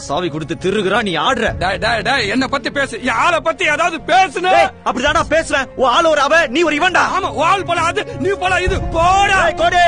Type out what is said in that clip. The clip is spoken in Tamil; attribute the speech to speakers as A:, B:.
A: சாவி கொடுத்து திருகுறா நீ ஆடுற.
B: டேய் டேய் டேய் என்ன பத்தி பேசு. என் ஆளை பத்தி ஏதாவது பேசுன?
A: அப்படிதானா அப்படிதான்டா பேசுறேன். உன் ஆள் ஒரு அவ நீ ஒரு இவன்டா.
B: ஆமா ஆள் போல அது நீ போல இது. போடா.
A: கோடே. கோடி.